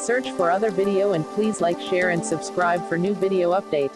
Search for other video and please like share and subscribe for new video update.